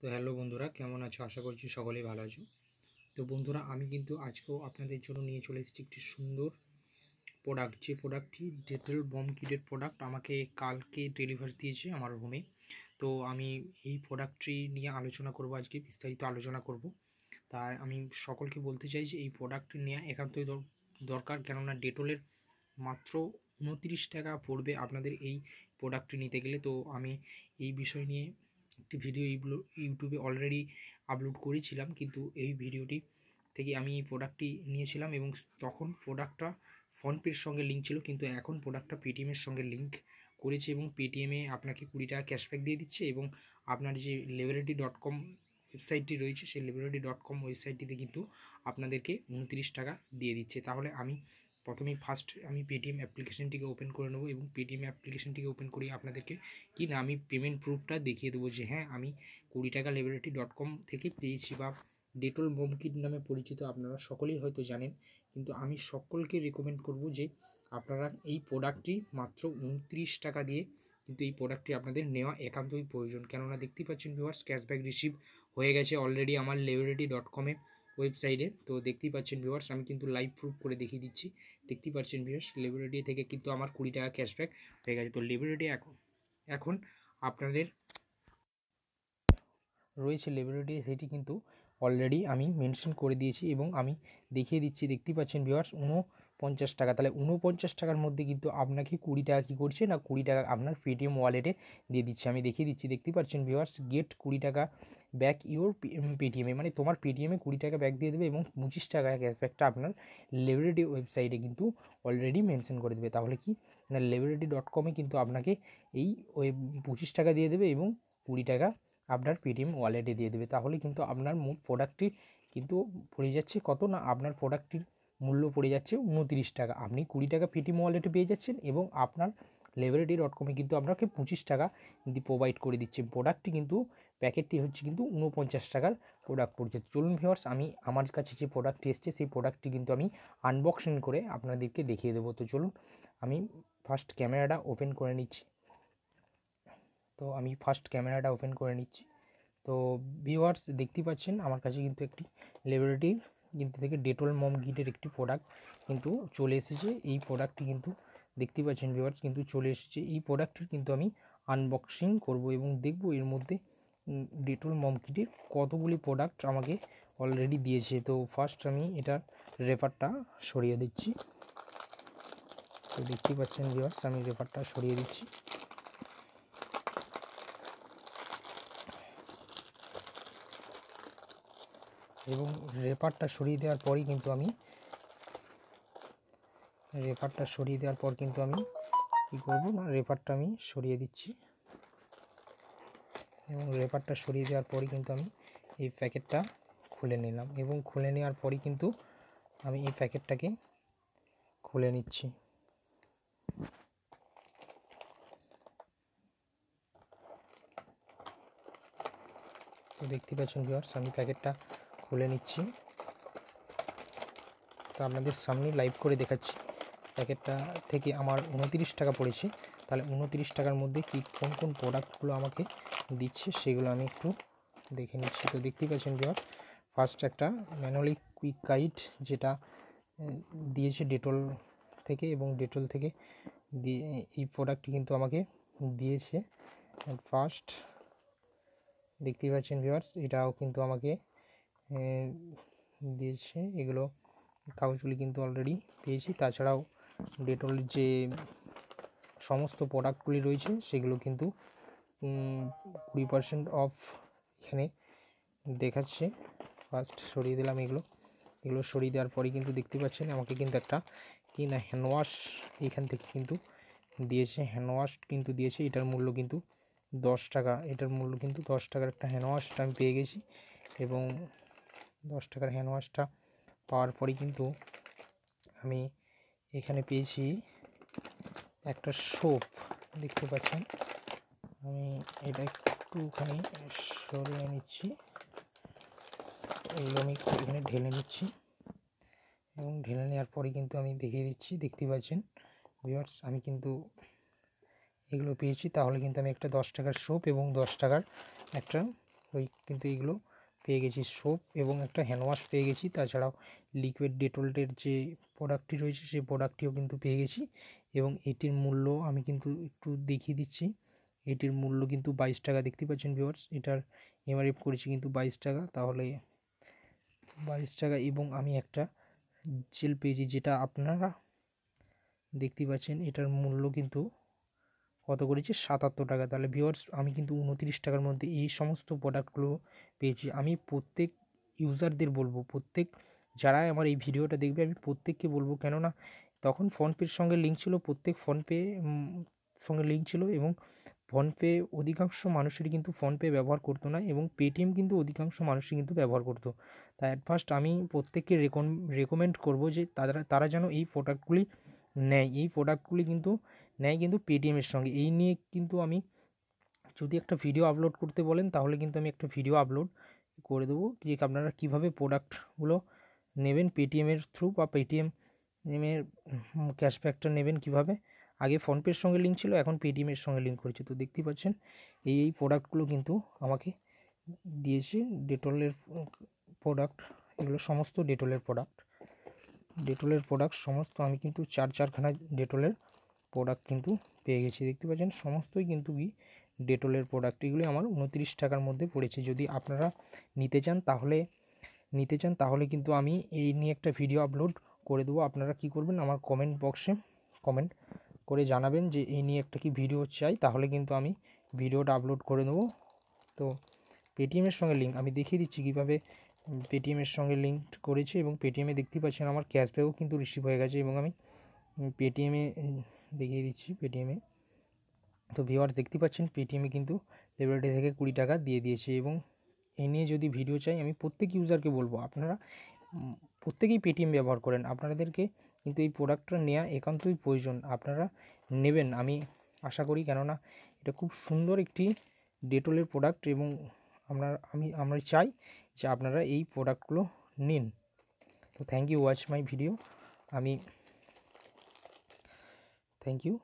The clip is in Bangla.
তো হ্যালো বন্ধুরা, কেমন আছো? আশা করছি সকলেই ভালো আছো। তো বন্ধুরা, আমি কিন্তু আজকেও আপনাদের জন্য নিয়ে চলে এসেছি একটি সুন্দর প্রোডাক্ট যে প্রোডাক্টটি ডেটল বম কিটের প্রোডাক্ট আমাকে কালকে ডেলিভারি দিয়েছে আমার রুমে তো আমি এই প্রোডাক্টটি নিয়ে আলোচনা করব আজকে, বিস্তারিত আলোচনা করব। তাই আমি সকলকে বলতে চাই যে এই প্রোডাক্টটি নেওয়া একান্তই দর- দরকার, কেননা ডেটলের মাত্র উনত্রিশ টাকা পড়বে আপনাদের এই প্রোডাক্টটি নিতে গেলে। তো আমি এই বিষয় নিয়ে একটি ভিডিও ইউটিউবে অলরেডি আপলোড করেছিলাম। কিন্তু এই ভিডিওটি থেকে আমি এই প্রোডাক্টটি নিয়েছিলাম এবং তখন প্রোডাক্টটা ফোনপের সঙ্গে লিঙ্ক ছিল। কিন্তু এখন প্রোডাক্টটা পেটিএমের সঙ্গে লিঙ্ক করেছে এবং পেটিএমে আপনাকে কুড়ি টাকা ক্যাশব্যাক দিয়ে দিচ্ছে এবং আপনার যে লেবারেটি ডট কম ওয়েবসাইটটি রয়েছে, সেই লেবারেটি ডট কম ওয়েবসাইটটিতে কিন্তু আপনাদেরকে উনত্রিশ টাকা দিয়ে দিচ্ছে। তাহলে আমি প্রথমেই ফার্স্ট আমি পেটিএম অ্যাপ্লিকেশনটিকে ওপেন করে নেব এবং পেটিএম অ্যাপ্লিকেশনটিকে ওপেন করে আপনাদেরকে কি না আমি পেমেন্ট প্রুফটা দেখিয়ে দেবো যে হ্যাঁ আমি কুড়ি টাকা লেবারেটি ডট কম থেকে পেয়েছি বা ডেটল মোম কিট নামে পরিচিত আপনারা সকলেই হয়তো জানেন। কিন্তু আমি সকলকে রেকমেন্ড করব যে আপনারা এই প্রোডাক্টটি মাত্র উনত্রিশ টাকা দিয়ে কিন্তু এই প্রোডাক্টটি আপনাদের নেওয়া একান্তই প্রয়োজন। কেননা দেখতেই পাচ্ছেন ভিউয়ার্স ক্যাশব্যাক রিসিভ হয়ে গেছে অলরেডি আমার লেবারেটি ডট কমে ওয়েবসাইটে তো দেখতেই পাচ্ছেন ভিউয়ার্স আমি কিন্তু লাইভ প্রুফ করে দেখিয়ে দিচ্ছি। দেখতেই পাচ্ছেন ভিউয়ার্স লেবারেটি থেকে কিন্তু আমার কুড়ি টাকা ক্যাশব্যাক হয়ে গেছে। তো লেবারেটি এখন এখন আপনাদের রয়েছে লেবারেটি সেটি কিন্তু অলরেডি আমি মেনশন করে দিয়েছি এবং আমি দেখিয়ে দিচ্ছি। দেখতেই পাচ্ছেন ভিউয়ার্স ভিওয়ার্স উনপঞ্চাশ টাকা। তাহলে উনপঞ্চাশ টাকার মধ্যে কিন্তু আপনাকে কুড়ি টাকা কী করছে না কুড়ি টাকা আপনার পেটিএম ওয়ালেটে দিয়ে দিচ্ছে। আমি দেখিয়ে দিচ্ছি দেখতেই পাচ্ছেন ভিওয়ার্স গেট কুড়ি টাকা ব্যাক ইউর পেটিএমে মানে তোমার পেটিএমে কুড়ি টাকা ব্যাক দিয়ে দেবে এবং পঁচিশ টাকা ক্যাশব্যাকটা আপনার লেবারেটি ওয়েবসাইটে কিন্তু অলরেডি মেনশন করে দেবে। তাহলে কি? না লেবারেটি ডট কমে কিন্তু আপনাকে এই ওই পঁচিশ টাকা দিয়ে দেবে এবং কুড়ি টাকা আপনার পেটিএম ওয়ালেটে দিয়ে দেবে। তাহলে কিন্তু আপনার মোট প্রোডাক্টটি কিন্তু পড়ে যাচ্ছে। কত না আপনার প্রোডাক্টটির মূল্য পড়ে যাচ্ছে উনতিরিশ টাকা। আপনি কুড়ি টাকা পেটিএম ওয়ালেটে পেয়ে যাচ্ছেন এবং আপনার লেবারেটি ডট কমে কিন্তু আপনাকে পঁচিশ টাকা প্রোভাইড করে দিচ্ছে। প্রোডাক্টটি কিন্তু প্যাকেটটি হচ্ছে কিন্তু উনপঞ্চাশ টাকার প্রোডাক্ট পড়ছে চলুন ভিওয়ার্স আমি আমার কাছে যে প্রোডাক্টটি এসছে, সেই প্রোডাক্টটি কিন্তু আমি আনবক্সিং করে আপনাদেরকে দেখিয়ে দেবো। তো চলুন, আমি ফার্স্ট ক্যামেরাটা ওপেন করে নিচ্ছি। তো আমি ফার্স্ট ক্যামেরাটা ওপেন করে নিচ্ছি। তো ভিওয়ার্স দেখতেই পাচ্ছেন, আমার কাছে কিন্তু একটি লেবারেটির কিন্তু থেকে ডেটল মম গিটের একটি প্রোডাক্ট কিন্তু চলে এসেছে। এই প্রোডাক্টটি কিন্তু দেখতে পাচ্ছেন ভিউয়ার্স কিন্তু চলে এসেছে। এই প্রোডাক্টটির কিন্তু আমি আনবক্সিং করব এবং দেখব এর মধ্যে ডেটল মম কিটের কতগুলি প্রোডাক্ট আমাকে অলরেডি দিয়েছে। তো ফার্স্ট আমি এটার রেফারটা সরিয়ে দিচ্ছি। তো দেখতে পাচ্ছেন ভিউয়ার্স আমি রেফারটা সরিয়ে দিচ্ছি। এবং রেপারটা সরিয়ে দেওয়ার পরই কিন্তু আমি রেপারটা সরিয়ে দেওয়ার পর কিন্তু আমি কী করব? না রেপারটা আমি সরিয়ে দিচ্ছি। এবং রেপারটা সরিয়ে দেওয়ার পরই কিন্তু আমি এই প্যাকেটটা খুলে নিলাম এবং খুলে নেওয়ার পরই কিন্তু আমি এই প্যাকেটটাকে খুলে নিচ্ছি। তো দেখতে পাচ্ছেন ভিউয়ার্স আমি প্যাকেটটা খুলে নিচ্ছি। তো আপনাদের সামনে লাইভ করে দেখাচ্ছি। প্যাকেটটা থেকে আমার উনতিরিশ টাকা পড়েছে। তাহলে উনতিরিশ টাকার মধ্যে কি, কোন কোন প্রোডাক্টগুলো আমাকে দিচ্ছে সেগুলো আমি একটু দেখে নিচ্ছি। তো দেখতেই পাচ্ছেন ভিওর ফার্স্ট একটা ম্যানুয়ালি কুইক গাইড যেটা দিয়েছে ডেটল থেকে এবং ডেটল থেকে দিয়ে, এই প্রোডাক্টটি কিন্তু আমাকে দিয়েছে। ফার্স্ট দেখতেই পাচ্ছেন ভিওয়ার্স এটাও কিন্তু আমাকে দিয়েছে। এগুলো কাগজগুলি কিন্তু অলরেডি পেয়েছি। তাছাড়াও ডেটলের যে সমস্ত প্রোডাক্টগুলি রয়েছে, সেগুলো কিন্তু কুড়ি পার্সেন্ট অফ এখানে দেখাচ্ছে। ফার্স্ট সরিয়ে দিলাম এগুলো। এগুলো সরিয়ে দেওয়ার পরেই কিন্তু দেখতে পাচ্ছেন, আমাকে কিন্তু একটা কি না হ্যান্ড ওয়াশ এখান থেকে কিন্তু দিয়েছে। হ্যান্ড ওয়াশ কিন্তু দিয়েছে। এটার মূল্য কিন্তু দশ টাকা। এটার মূল্য কিন্তু দশ টাকার একটা হ্যান্ড ওয়াশটা আমি পেয়ে গেছি। এবং দশ টাকার হ্যান্ড ওয়াশটা পাওয়ার পরে কিন্তু আমি এখানে পেয়েছি একটা সোপ দেখতে পাচ্ছেন? আমি এটা একটুখানি সরিয়ে নিচ্ছি। এগুলো আমি এখানে ঢেলে নিচ্ছি। এবং ঢেলে নেওয়ার পরে কিন্তু আমি দেখিয়ে দিচ্ছি, দেখতে পাচ্ছেন? ভিউয়ার্স আমি কিন্তু এগুলো পেয়েছি। তাহলে কিন্তু আমি একটা দশ টাকার সোপ এবং দশ টাকার একটা ওই কিন্তু এগুলো পেয়ে গেছি সোপ এবং একটা হ্যান্ড ওয়াশ পেয়ে গেছি। তাছাড়াও লিকুইড ডেটলের যে প্রোডাক্টটি রয়েছে, সেই প্রোডাক্টটিও কিন্তু পেয়ে গেছি এবং এটির মূল্য আমি কিন্তু একটু দেখিয়ে দিচ্ছি। এটির মূল্য কিন্তু বাইশ টাকা দেখতে পাচ্ছেন ভিউয়ার্স এটার এমআরএফ করেছি কিন্তু বাইশ টাকা। তাহলে বাইশ টাকা এবং আমি একটা জেল পেয়েছি যেটা আপনারা দেখতে পাচ্ছেন, এটার মূল্য কিন্তু কত করেছি? সাতাত্তর টাকা। তাহলে ভিওয়ার্স আমি কিন্তু উনত্রিশ টাকার মধ্যে এই সমস্ত প্রোডাক্টগুলো পেয়েছি। আমি প্রত্যেক ইউজারদের বলব, প্রত্যেক যারা আমার এই ভিডিওটা দেখবে, আমি প্রত্যেককে বলব, কেননা তখন ফোনপের সঙ্গে লিঙ্ক ছিল, প্রত্যেক ফোনপে সঙ্গে লিঙ্ক ছিল এবং ফোনপে অধিকাংশ মানুষেরই কিন্তু ফোনপে ব্যবহার করতো না এবং পেটিএম কিন্তু অধিকাংশ মানুষই কিন্তু ব্যবহার করতো। তাই অ্যাট ফার্স্ট আমি প্রত্যেককে রেকমেন্ড করব যে তারা তারা যেন এই প্রোডাক্টগুলি নেয়। এই প্রোডাক্টগুলি কিন্তু নেয় কিন্তু পেটিএমের সঙ্গে। এই নিয়ে কিন্তু আমি যদি একটা ভিডিও আপলোড করতে বলেন, তাহলে কিন্তু আমি একটা ভিডিও আপলোড করে দেবো যে আপনারা কীভাবে প্রোডাক্টগুলো নেবেন পেটিএমের থ্রু বা পেটিএম এর ক্যাশব্যাকটা নেবেন কীভাবে। আগে ফোনপের সঙ্গে লিঙ্ক ছিল, এখন পেটিএমের সঙ্গে লিঙ্ক করেছে। তো দেখতেই পাচ্ছেন, এই এই প্রোডাক্টগুলো কিন্তু আমাকে দিয়েছে ডেটলের প্রোডাক্ট এগুলো সমস্ত ডেটলের প্রোডাক্ট ডেটলের প্রোডাক্ট সমস্ত আমি কিন্তু চার চারখানা ডেটলের প্রোডাক্ট কিন্তু পেয়ে গেছি। দেখতে পাচ্ছেন, সমস্তই কিন্তু কি ডেটলের প্রোডাক্ট এগুলি আমার উনত্রিশ টাকার মধ্যে পড়েছে। যদি আপনারা নিতে চান তাহলে, নিতে চান তাহলে কিন্তু আমি এই নিয়ে একটা ভিডিও আপলোড করে দেবো। আপনারা কি করবেন, আমার কমেন্ট বক্সে কমেন্ট করে জানাবেন যে এই নিয়ে একটা কি ভিডিও চাই, তাহলে কিন্তু আমি ভিডিওটা আপলোড করে দেবো। তো পেটিএমের সঙ্গে লিঙ্ক আমি দেখিয়ে দিচ্ছি কীভাবে পেটিএমের সঙ্গে লিঙ্ক করেছে এবং পেটিএমে দেখতেই পাচ্ছেন আমার ক্যাশব্যাকও কিন্তু রিসিভ হয়ে গেছে এবং আমি পেটিএমে দেখিয়ে দিচ্ছি পেটিএমে তো ভিওয়ার্স দেখতে পাচ্ছেন পেটিএমে কিন্তু লেবারেটরি থেকে কুড়ি টাকা দিয়ে দিয়েছে এবং এ নিয়ে যদি ভিডিও চাই, আমি প্রত্যেক ইউজারকে বলব, আপনারা প্রত্যেকেই পেটিএম ব্যবহার করেন। আপনাদেরকে কিন্তু এই প্রোডাক্টটা নেওয়া একান্তই প্রয়োজন। আপনারা নেবেন, আমি আশা করি, কেননা এটা খুব সুন্দর একটি ডেটলের প্রোডাক্ট এবং আমরা আমি, আমরা চাই যে আপনারা এই প্রোডাক্টগুলো নিন। তো thank you watch my video আমি থ্যাংক ইউ